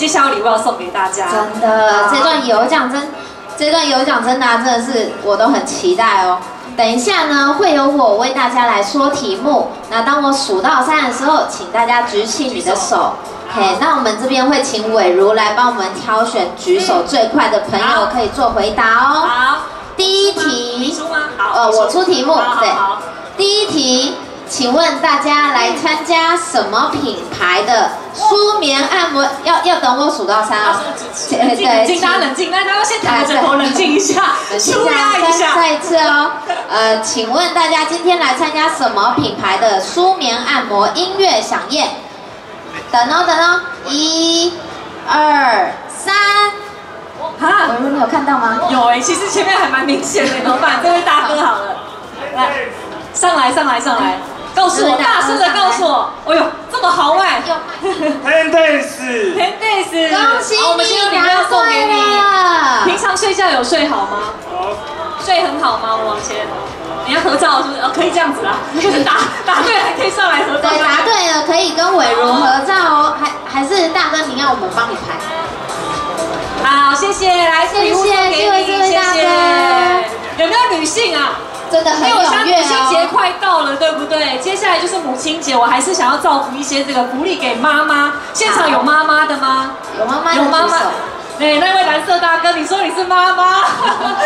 接下来礼物要送给大家。真的，这段有奖真，这段有奖真答真的是我都很期待哦。等一下呢，会由我为大家来说题目。那当我数到三的时候，请大家举起你的手。OK，那我们这边会请伟如来帮我们挑选举手最快的朋友，可以做回答哦。好，第一题？好，呃，我出题目，对好，第一题，请问大家来参加什么品牌的舒眠按摩？要要等我数到三好哦。冷静，冷静，大家冷静，大家要先躺个枕头，冷静一下，舒压一再下。再一次哦。呃，请问大家今天来参加什么品牌的舒眠按摩音乐响宴？等哦等哦，一、二、三。哈，伟如，你有看到吗？有哎，其实前面还蛮明显的，怎么办？这位大哥好了，来，上来，上来，上来，告诉我，大声的告诉我，哎呦，这么豪迈天 days，，Ten days，恭喜你我们今天有礼物要送给你。了。平常睡觉有睡好吗？睡很好吗？我往前，你要合照是不是？哦，可以这样子啊，就是答答对还可以上来合照。对，答对了，可以跟伟如合照哦。还还是大哥，你要我们帮你拍？好，谢谢，来，谢谢礼物送给你，这位大哥有没有女性啊？真的很因为我想踊跃母亲节哦。快到了，对不对？接下来就是母亲节，我还是想要造福一些这个福利给妈妈。现场有妈妈的吗？有妈妈有妈妈举手。。对，那位蓝色大哥，你说你是妈妈，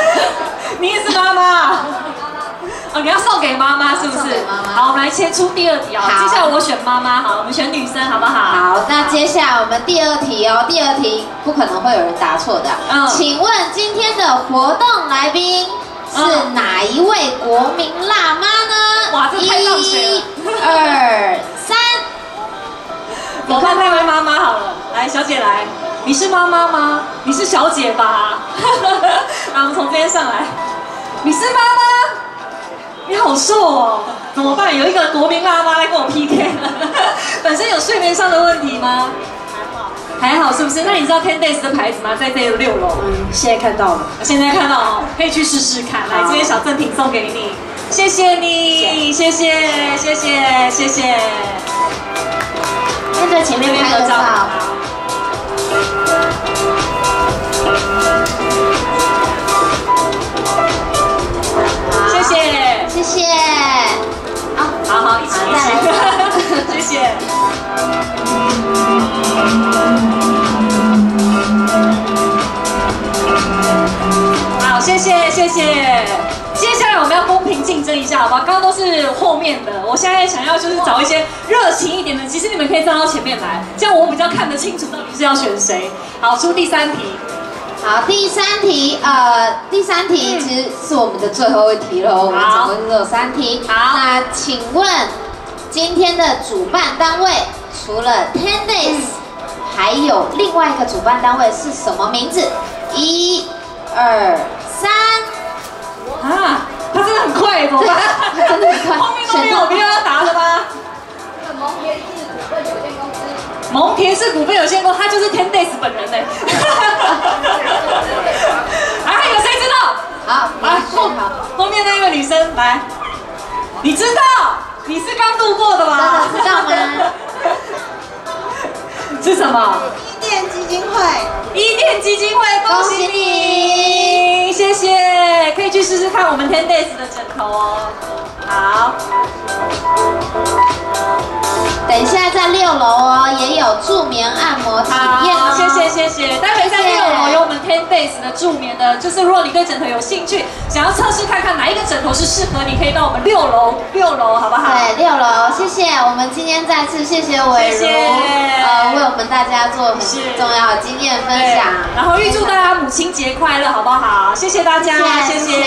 你也是妈妈。哦，你要送给妈妈是不是好，我们来切出第二题啊。好接下来我选妈妈，好，我们选女生，好不好？好，那接下来我们第二题哦，第二题不可能会有人答错的。嗯请问今天的活动来宾是嗯哪一位国民辣妈呢？哇这太浪血了一、二、三。我看那位妈妈好了，来，小姐来，你是妈妈吗？你是小姐吧？然后我们从这边上来，你是妈妈？你好瘦哦，怎么办？有一个国民辣妈来跟我 PK 了，本身有睡眠上的问题吗？还好，是不是？那你知道 Ten Days 的牌子吗？在这六楼，嗯，现在看到了。现在看到哦，可以去试试看。来，这边小赠品送给你，谢谢你，谢谢，谢谢，谢谢。那在前面拍个照。谢谢。接下来我们要公平竞争一下，好吧？刚刚都是后面的，我现在想要就是找一些热情一点的。其实你们可以站到前面来，这样我比较看得清楚到底是要选谁。好，出第三题。好，第三题，呃，第三题其实是我们的最后一题了。我们总共只有三题。好那请问今天的主办单位除了 Ten Days，还有另外一个主办单位是什么名字？一、二、三。啊，他真的很快，怎么办？他真的很快后面都没有别人要答的吗？蒙田氏股份有限公司，蒙田氏股份有限公司他就是 Ten Days 本人呢。啊，还有谁知道？好，来，后好，后面那位女生来，你知道？你是刚度过的吗？真的知道吗？是什么？伊甸基金会，伊甸基金会，恭喜恭喜你，谢谢，可以去试试看我们 Ten Days 的枕头哦。好，等一下在六楼哦，也有助眠按摩体验谢谢谢谢。待会在六楼的助眠的，就是如果你对枕头有兴趣，想要测试看看哪一个枕头是适合你，可以到我们六楼六楼，好不好？对，六楼，谢谢。我们今天再次谢谢伟如，谢谢呃，为我们大家做很重要的经验分享。然后预祝大家母亲节快乐，好不好？谢谢大家，谢谢谢谢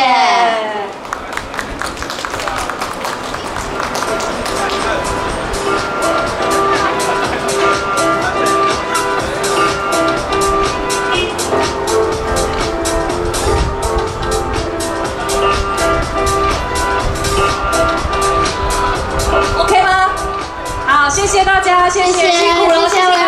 谢谢大家谢谢辛苦了谢谢。